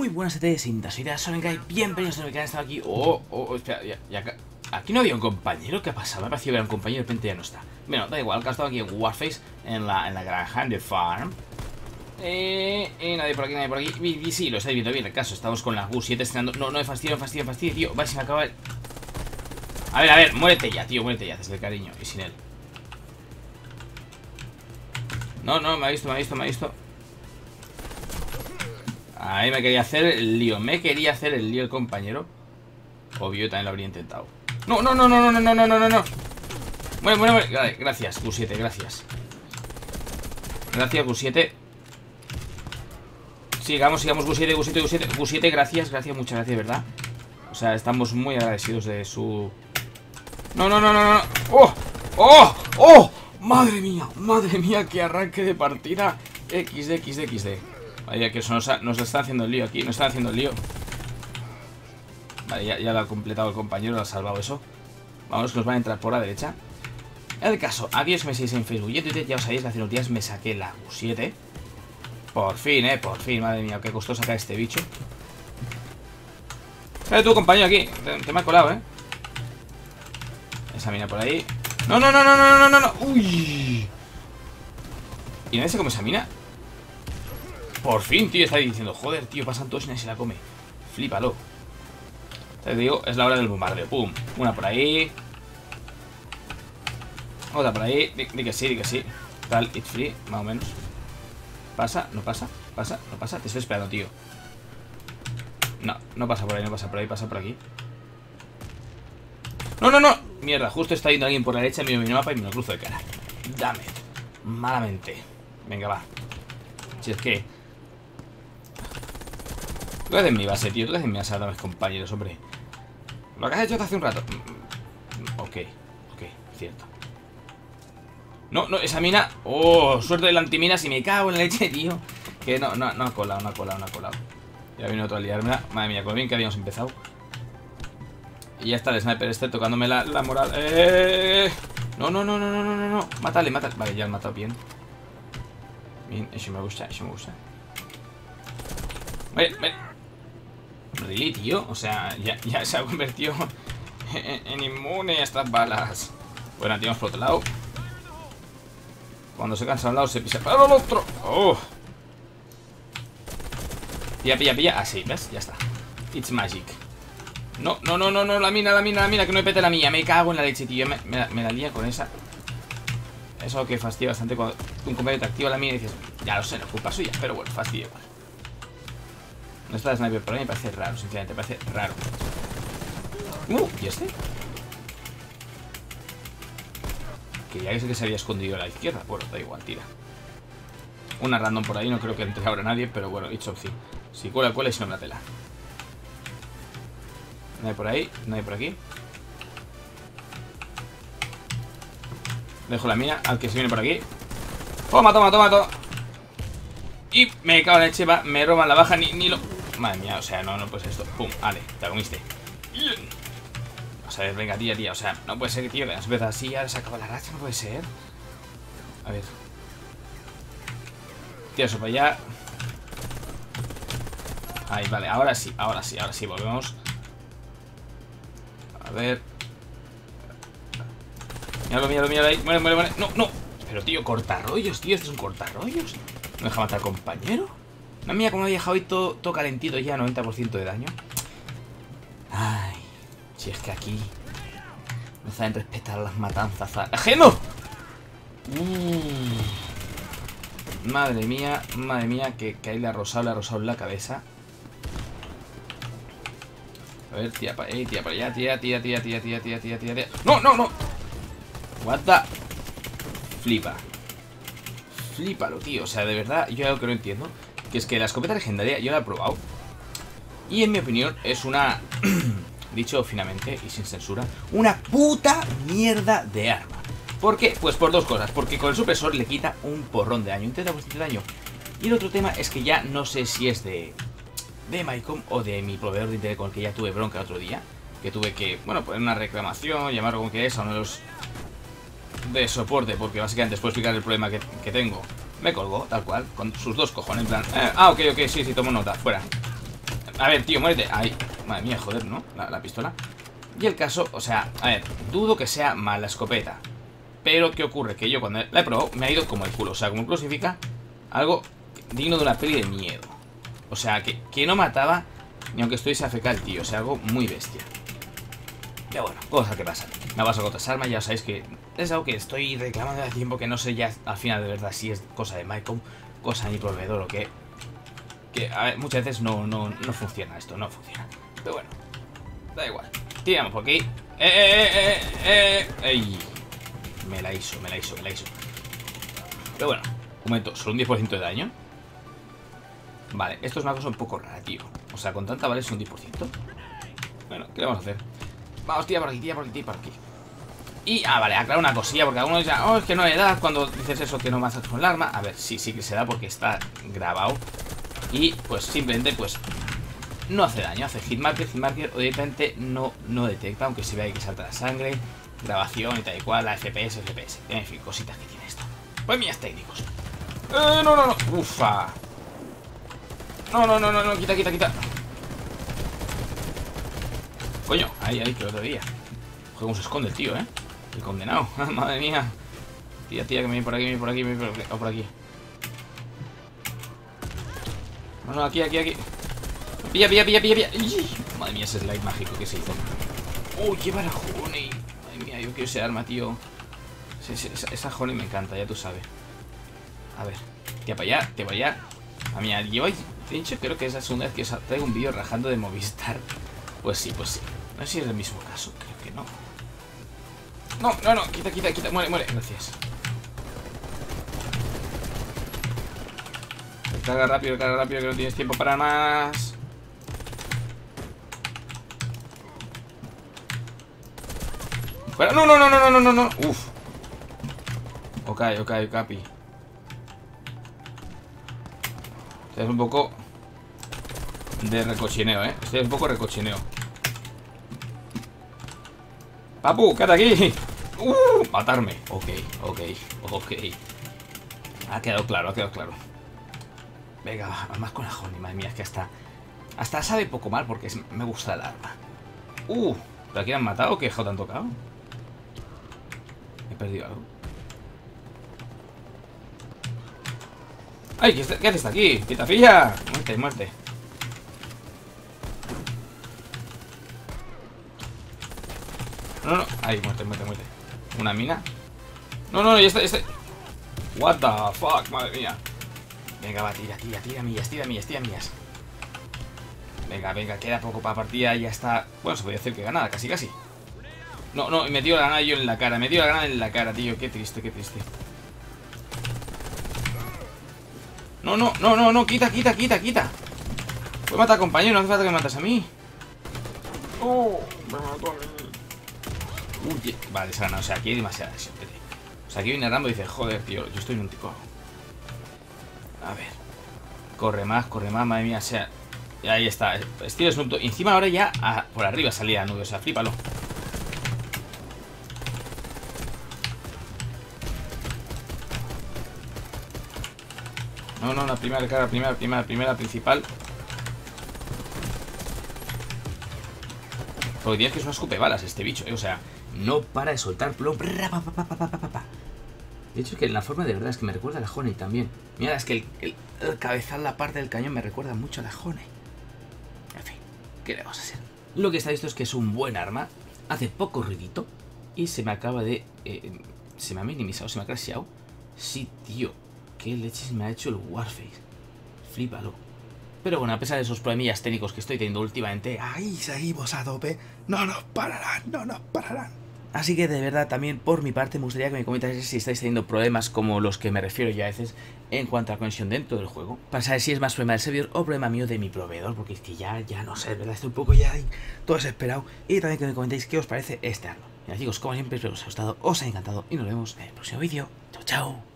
Muy buenas a todos, soy de Solenkai, bienvenidos a mi canal, estado aquí... Oh, oh, oh, espera, ya, ya, Aquí no había un compañero, ¿qué ha pasado? Me ha parecido ver un compañero y de repente ya no está. Bueno, da igual, que ha estado aquí en Warface, en la, en la granja de Farm. Eh, eh, nadie por aquí, nadie por aquí. Y, sí, lo estáis viendo bien, el caso, estamos con la Q7 estrenando. No, no, me fastidio, me fastidio, me fastidio, tío. Vale, se me acaba el... A ver, a ver, muérete ya, tío, muérete ya, desde el cariño Y sin él. No, no, me ha visto, me ha visto, me ha visto Ahí me quería hacer el lío Me quería hacer el lío el compañero Obvio, también lo habría intentado No, no, no, no, no, no, no, no, no, no Bueno, bueno, bueno Gracias, Q7, gracias Gracias, Q7 Sigamos, sigamos, Q7, Q7, Q7 Q7, gracias, gracias, muchas gracias, ¿verdad? O sea, estamos muy agradecidos de su... No, no, no, no, no ¡Oh! ¡Oh! ¡Oh! ¡Madre mía! ¡Madre mía! ¡Qué arranque de partida! XD, XD, XD Vaya que eso nos, nos está haciendo el lío aquí Nos está haciendo el lío. Vale, ya, lo ha completado el compañero Lo ha salvado eso. Vamos, que nos van a entrar por la derecha. El caso, que me seguís en Facebook y Ya os sabéis que hace unos días me saqué la U7 Por fin, eh, por fin Madre mía, qué costó sacar este bicho. Sale tu compañero aquí te, me ha colado, eh. Esa mina por ahí. No, no, no, no, no, no, no, no. Uy. ¿Y nadie se come esa mina? Por fin, tío, está diciendo Joder, tío, pasan todos y nadie se la come Flípalo. Te digo, es la hora del bombardeo Pum, una por ahí. Otra por ahí. Di, que sí, di que sí. Tal, it's free, más o menos. Pasa, no pasa, pasa, no pasa Te estoy esperando, tío. No, no pasa por ahí, no pasa por ahí Pasa por aquí. No, no, no. Mierda, justo está yendo alguien por la derecha Miro mi mapa y me lo cruzo de cara. Dame Malamente. Venga, va. Si es que Tú eres mi base, tío. Tú eres mi base mis compañeros, hombre. Lo que has hecho hace un rato. Mm, ok, ok, cierto. No, no, esa mina. Oh, suerte de la antimina. Si me cago en la leche, tío. Que no, no, no ha colado, no ha colado, no ha colado. Ya viene otro a liármela. Madre mía, con bien que habíamos empezado. Y ya está el sniper este tocándome la, moral. ¡Eh! No, no, no, no, no, no, no. Mátale, mátale. Vale, ya lo he matado bien. Bien, eso me gusta, eso me gusta. Vale, vale. Really, tío. O sea, ya, se ha convertido en, inmune a estas balas. Bueno, tiramos por otro lado. Cuando se cansa un lado se pisa para el otro. Oh. Pilla, pilla, pilla. Así, ¿ves? Ya está. It's magic. No, no, no, no, no, la mina, la mina, la mina, que no me pete la mía. Me cago en la leche, tío. Me, me, la lía con esa. Eso que fastidia bastante cuando un compañero te activa la mina y dices, ya lo sé, no es culpa suya, pero bueno, fastidia igual. No está el sniper por ahí, me parece raro, sinceramente, me parece raro. Uh, ¿y este? Que ya sé que se había escondido a la izquierda. Bueno, da igual, tira. Una random por ahí, no creo que entre ahora nadie, pero bueno, it's opción. Si cuela, cuela y si no, la tela. Nadie por ahí, nadie por aquí. Dejo la mina al que se viene por aquí. Toma, toma, toma, toma. Y me cago en la cheva, me roban la baja, ni, ni lo... Madre mía, o sea, no, no puede ser esto. Pum, vale, te la comiste. O sea, venga, tía, tía O sea, no puede ser tío, que veces así Ahora se acaba la racha, no puede ser. A ver. Tío, eso para allá. Ahí, vale, ahora sí, ahora sí, ahora sí, volvemos. A ver. Míralo, míralo, míralo ahí. Muere, muere, muere. No, no. Pero, tío, cortarrollos, tío Este es un cortarrollos. ¿No deja matar compañero? No mía, como había dejado ahí todo, todo calentito ya, 90% de daño. Ay, si es que aquí no saben respetar las matanzas. ¡Ajeno! Mm. Madre mía, madre mía, que, que ahí le ha rosado, le ha rosado la cabeza. A ver, tía para ahí, tía para allá, tía, tía, tía, tía, tía, tía, tía, tía, tía. ¡No, no, no! What. Flipa. Flípalo, tío. O sea, de verdad, yo algo que no entiendo que es que la escopeta legendaria yo la he probado. Y en mi opinión es una, dicho finamente y sin censura, una puta mierda de arma. ¿Por qué? Pues por dos cosas. Porque con el supresor le quita un porrón de daño, un 30% de daño. Y el otro tema es que ya no sé si es de, de Mycom o de mi proveedor de internet con el que ya tuve bronca el otro día. Que tuve que, bueno, poner una reclamación, llamarlo como que es a uno de los de soporte, porque básicamente después explicar el problema que, que tengo me colgó, tal cual, con sus dos cojones, en plan... Eh, ah, ok, ok, sí, sí, tomo nota, fuera. A ver, tío, muérete. Ay, madre mía, joder, ¿no? La, pistola. Y el caso, o sea, a ver, dudo que sea mala escopeta. Pero, ¿qué ocurre? Que yo cuando la he probado me ha ido como el culo. O sea, como significa algo digno de una peli de miedo. O sea, que, que no mataba ni aunque estuviese AFK el tío. O sea, algo muy bestia. Pero bueno, cosas que pasan. Me paso con otras armas, ya sabéis que es algo que estoy reclamando hace tiempo que no sé ya al final de verdad si es cosa de Mycom, cosa de mi proveedor o qué. Que a ver, muchas veces no, no, no funciona esto, no funciona. Pero bueno, da igual. Tiramos por aquí. ¡Eh, eh, eh, ey Me la hizo, me la hizo, me la hizo. Pero bueno, un momento, solo un 10% de daño. Vale, esto es una cosa un poco rara, tío. O sea, con tanta vale es un 10%. Bueno, ¿qué vamos a hacer? Vamos, tira por aquí, tira por aquí, tira por aquí. Y, ah, vale, aclaro una cosilla, porque algunos dicen, oh, es que no le da cuando dices eso que no vas con el arma. A ver, sí, sí que se da porque está grabado. Y, pues, simplemente, pues, no hace daño, hace hitmarker, hitmarker, o directamente no, no detecta, aunque se vea que salta la sangre, grabación y tal y cual, la FPS, FPS. En fin, cositas que tiene esto. Pues mías técnicos. Eh, no, no, no. Ufa. No, no, no, no, no, quita, quita, quita. Coño, ahí, ahí, que otro día. Joder, cómo se esconde tío, ¿eh? El condenado. Madre mía. Tía, tía, que me viene por aquí, me viene por aquí, me viene por aquí. O por aquí. No, aquí, aquí, aquí. Pilla, pilla, pilla, pilla, pilla. Madre mía, ese slide mágico que se hizo. ¡Uy, la Honey! Madre mía, yo quiero ese arma, tío. Esa, esa Honey me encanta, ya tú sabes. A ver. Tía, para allá, tía, para allá. A mí, lleváis. De hecho, creo que es la segunda vez que traigo un vídeo rajando de Movistar. Pues sí, pues sí. No sé si es el mismo caso, creo que no. No, no, no, quita, quita, quita, muere, muere, gracias. Carga rápido, carga rápido, que no tienes tiempo para más. no, no, no, no, no, no, no, no. Uf. Ok, ok, capi. es un poco de recochineo, ¿eh? Este es un poco recochineo. Papu, quédate aquí. Uh, matarme. Ok, ok, ok. Ha quedado claro, ha quedado claro. Venga, más con la honey, madre mía, es que hasta... Hasta sabe poco mal porque me gusta el arma. Uh, ¿pero aquí han matado o qué te han tocado? He perdido algo. ¡Ay! ¿Qué, haces aquí? ¡Quita filla! Muerte, muerte. No, no. Ahí, muerte, muerte, muerte. ¿Una mina? No, no, ya está, ya está. What the fuck, madre mía. Venga, va, tira, tira, tira millas, tira millas, tira millas. Venga, venga, queda poco para partida, ya está. Bueno, se podría hacer que ganada, casi, casi. No, no, me dio la granada yo en la cara, me dio la granada en la cara, tío. Qué triste, qué triste. No, no, no, no, no, quita, quita, quita, quita. Voy a matar compañero, no hace falta que me mates a mí. Oh, me mató a mí. Uy, vale, se ha ganado. O sea, aquí hay demasiada acción. O sea, aquí viene Rambo y dice, joder, tío, yo estoy en un tico. A ver. Corre más, corre más, madre mía, o sea. Ahí está. Estilo Snoop Y encima ahora ya por arriba salía nube, o sea, flipalo. No, no, la primera cara, primera, primera, primera, principal. Porque tienes que es una escupe balas este bicho, eh, o sea, no para de soltar plomo. De hecho, que en la forma de verdad es que me recuerda a la Honey también. Mira, es que el, cabezal, la parte del cañón me recuerda mucho a la Honey. En fin, ¿qué le vamos a hacer? Lo que está visto es que es un buen arma, hace poco ruidito y se me acaba de... Eh, se me ha minimizado, se me ha crasheado. Sí, tío, qué leches me ha hecho el Warface. Flípalo. Pero bueno, a pesar de esos problemillas técnicos que estoy teniendo últimamente, ahí seguimos a tope. No nos pararán, no nos pararán. Así que de verdad también por mi parte me gustaría que me comentáis si estáis teniendo problemas como los que me refiero ya a veces en cuanto a conexión dentro del juego. Para saber si es más problema del servidor o problema mío de mi proveedor, porque es que ya, ya no sé, ¿verdad? Estoy un poco ya todo desesperado. Y también que me comentéis qué os parece este arma. Y chicos, como siempre, espero que os haya gustado, os haya encantado y nos vemos en el próximo vídeo. Chao, chao.